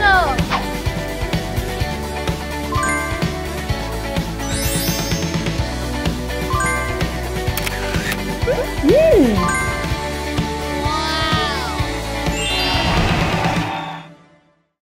신호. 음,